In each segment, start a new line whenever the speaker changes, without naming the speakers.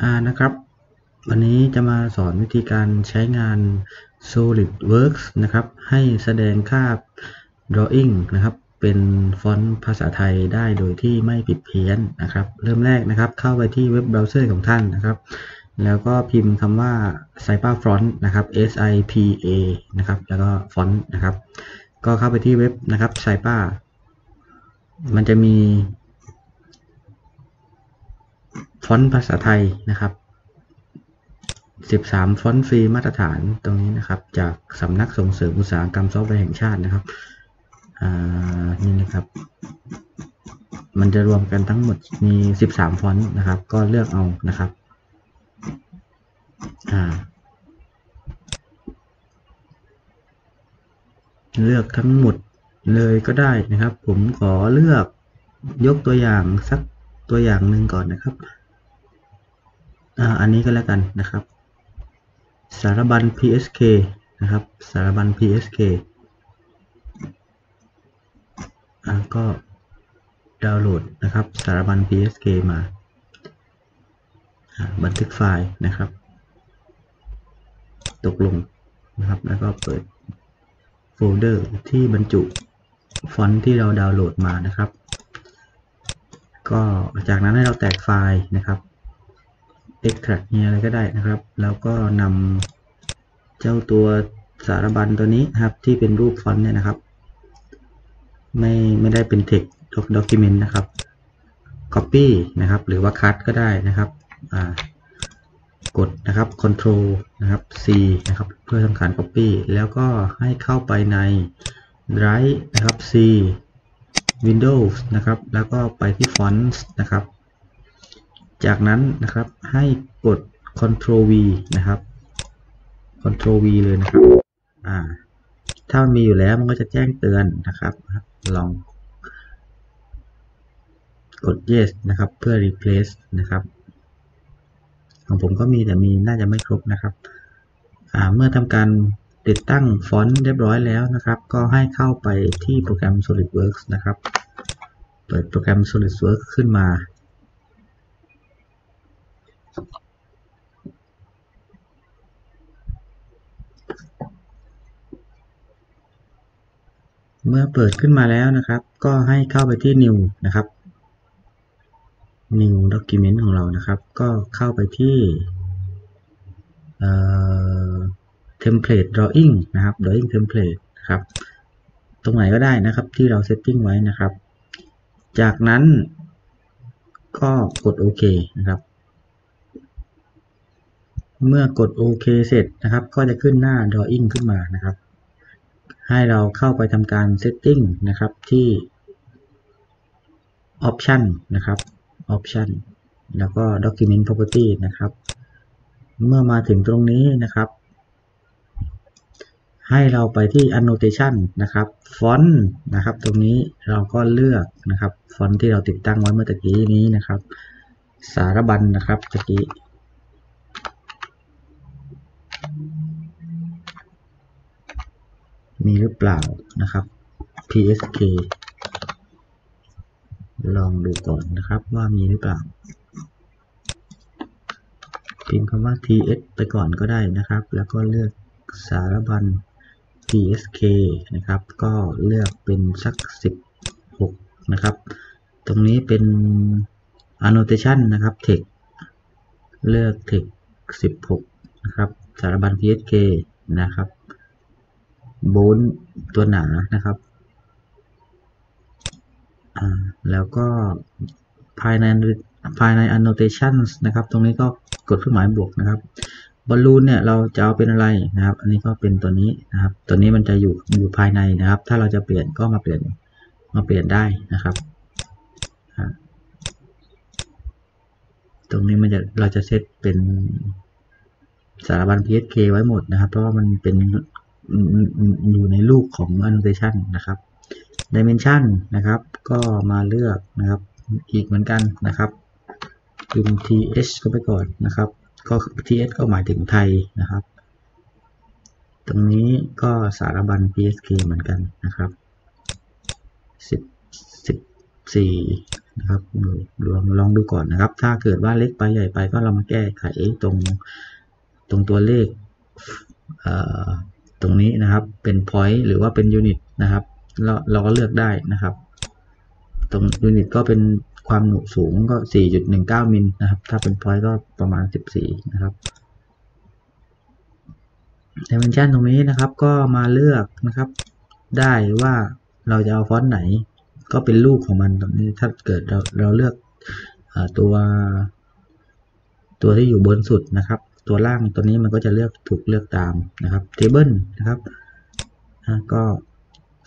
อ่านะครับ วันนี้จะมาสอนวิธีการใช้งาน SolidWorks นะครับ ให้แสดงค่า drawing นะครับ เป็นฟอนต์ภาษาไทยได้โดยที่ไม่ผิดเพี้ยนนะครับ เริ่มแรกนะครับ เข้าไปที่เว็บเบราว์เซอร์ของท่านนะครับ แล้วก็พิมพ์คำว่า Sipa Font นะครับ S I P A นะครับ แล้วก็ Font นะครับ ก็เข้าไปที่เว็บนะครับ Sipa มันจะมี ฟอนต์ภาษาไทยนะครับ 13 ฟอนต์ฟรีมาตรฐานตรงนี้นะครับ จากสำนักส่งเสริมอุตสาหกรรมซอฟต์แวร์แห่งชาตินะครับนี่นะครับ มันจะรวมกันทั้งหมดมี 13 ฟอนต์นะครับ ก็เลือกเอานะครับเลือกทั้งหมดเลยก็ได้นะครับ ผมขอเลือกยกตัวอย่างสักตัวอย่างหนึ่งก่อนนะครับ อันนี้ก็แล้วกันนะครับ สารบัญ PSK นะครับ สารบัญ PSK ก็ดาวน์โหลดนะครับ สารบัญ PSK มาบันทึกไฟล์นะครับ ตกลงนะครับ แล้วก็เปิดโฟลเดอร์ที่บรรจุฟอนต์ที่เราดาวน์โหลดมานะครับ ก็จากนั้นให้เราแตกไฟล์นะครับ extract เนี่ยอะไรก็ได้นะครับ แล้วก็นำเจ้าตัวสารบรรณตัวนี้นะครับที่เป็นรูปฟอนต์เนี่ยนะครับ ไม่ไม่ได้เป็น text document นะครับ copy นะครับ หรือว่า cut ก็ได้นะครับกดนะครับ control นะครับ C นะครับ เพื่อทำการ copy แล้วก็ให้เข้าไปใน drive นะครับ C Windows นะครับ แล้วก็ไปที่ fonts นะครับ จากนั้นนะครับให้กด Ctrl V นะครับ Ctrl V เลยนะครับอ่าถ้ามันมีอยู่แล้วมันก็จะแจ้งเตือนนะครับ ลองกด yes นะครับ เพื่อ replace นะครับ ของผมก็มีแต่มีน่าจะไม่ครบนะครับเมื่อทำการติดตั้งฟอนต์เรียบร้อยแล้วนะครับ ก็ให้เข้าไปที่โปรแกรม SolidWorks นะครับ เปิดโปรแกรม SolidWorks ขึ้นมา เปิดขึ้นมาแล้วนะครับ ก็ให้เข้าไปที่ new นะครับ new document ของเรานะครับ ก็เข้าไปที่ template drawing นะครับ drawing template นะครับ ตรงไหนก็ได้นะครับที่เรา setting ไว้นะครับ จากนั้นก็กดโอเคนะครับ เมื่อกดโอเคเสร็จนะครับ ก็จะขึ้นหน้า drawing ขึ้นมานะครับ ให้เราเข้าไปทำการ setting นะครับที่ option นะครับ option แล้วก็ document property นะครับ เมื่อมาถึงตรงนี้นะครับ ให้เราไปที่ annotation นะครับ font นะครับตรงนี้เราก็เลือกนะครับฟอนต์ที่เราติดตั้งไว้เมื่อกี้นี้นะครับ สารบัญนนะครับตะกี้ มีหรือเปล่านะครับ PSK ลองดูก่อนนะครับว่ามีหรือเปล่า พิมพ์คำว่า TS ไปก่อนก็ได้นะครับ แล้วก็เลือกสารบัญ PSK นะครับ ก็เลือกเป็นสัก 16 นะครับ ตรงนี้เป็น annotation นะครับ text เลือก text 16 นะครับ สารบัญ PSK นะครับ โบนตัวหนานะครับ แล้วก็ภายในภายใน annotations นะครับ ตรงนี้ก็กดเครื่องหมายบวกนะครับบอลลูนเนี่ยเราจะเอาเป็นอะไรนะครับ อันนี้ก็เป็นตัวนี้นะครับ ตัวนี้มันจะอยู่อยู่ภายในนะครับ ถ้าเราจะเปลี่ยนก็มาเปลี่ยนมาเปลี่ยนได้นะครับ ตรงนี้มันจะเราจะเซตเป็นสารบัญ PSK ไว้หมดนะครับ เพราะว่ามันเป็น อยู่ในลูกของ annotation นะครับ dimension นะครับ ก็มาเลือกนะครับ อีกเหมือนกันนะครับพิมพ์ th ก็ไปก่อนนะครับ ก็ th ก็หมายถึงไทยนะครับ ตรงนี้ก็สารบัญ psk เหมือนกันนะครับ10 14นะครับลองลองดูก่อนนะครับ ถ้าเกิดว่าเล็กไปใหญ่ไปก็เรามาแก้ไขตรงตรงตัวเลข ตรงนี้นะครับ เป็น point หรือว่าเป็น unit นะครับเราเราก็เลือกได้นะครับ ตรง unit ก็เป็นความหนุสูงก็ 4.19 มิลนะครับ ถ้าเป็น point ก็ประมาณ 14 นะครับ dimension ตรงนี้นะครับ ก็มาเลือกนะครับ ได้ว่าเราจะเอาฟอนต์ไหน ก็เป็นลูกของมันตรงนี้ ถ้าเกิดเราเราเลือกอตัวตัวที่อยู่บนสุดนะครับ ตัวล่างตัวนี้มันก็จะเลือกถูกเลือกตามนะครับ table นะครับก็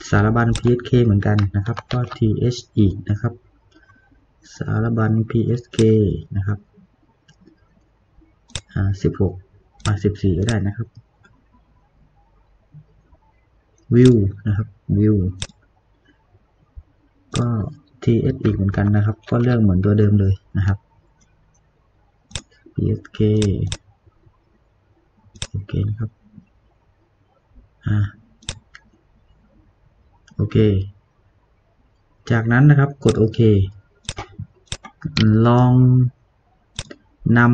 สารบัญ psk เหมือนกันนะครับ ก็ th อีกนะครับ สารบัญ psk นะครับอ่า16อ่า14ก็ได้นะครับ view นะครับ view ก็ ts อีกเหมือนกันนะครับ ก็เลือกเหมือนตัวเดิมเลยนะครับ psk โอเคนะครับอ่าโอเค จากนั้นนะครับกดโอเค ลองนำ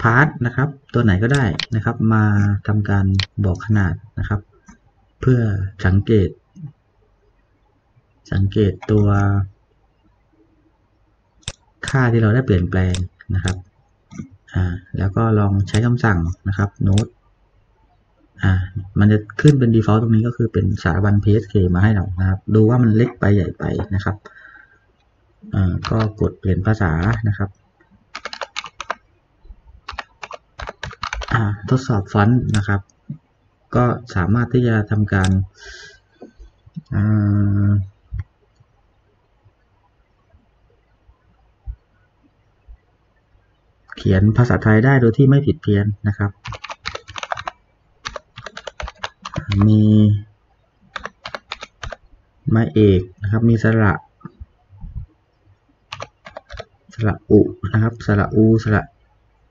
part นะครับ ตัวไหนก็ได้นะครับ มาทำการบอกขนาดนะครับ เพื่อสังเกต สังเกตตัว ค่าที่เราได้เปลี่ยนแปลงนะครับอ่าแล้วก็ลองใช้คำสั่งนะครับโน้ตอ่ามันจะขึ้นเป็น default ตรงนี้ก็คือเป็นสารบัญ psk มาให้เรานะครับ ดูว่ามันเล็กไปใหญ่ไปนะครับอ่าก็กดเปลี่ยนภาษานะครับอ่าทดสอบฟอนต์นะครับ ก็สามารถที่จะทำการอ่า เขียนภาษาไทยได้โดยที่ไม่ผิดเพี้ยนนะครับ มีไม้เอกนะครับ มีสระสระอุนะครับ สระอู สระ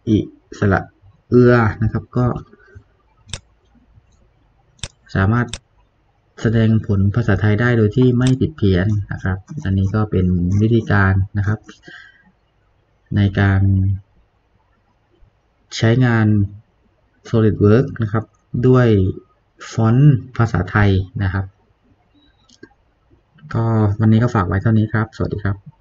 อิสระเอือนะครับ ก็ สามารถแสดงผลภาษาไทยได้โดยที่ไม่ผิดเพี้ยนนะครับ อันนี้ก็เป็นวิธีการนะครับ ในการ ใช้งาน SolidWorks นะครับ ด้วยฟอนต์ภาษาไทยนะครับ ก็วันนี้ก็ฝากไว้เท่านี้ครับ สวัสดีครับ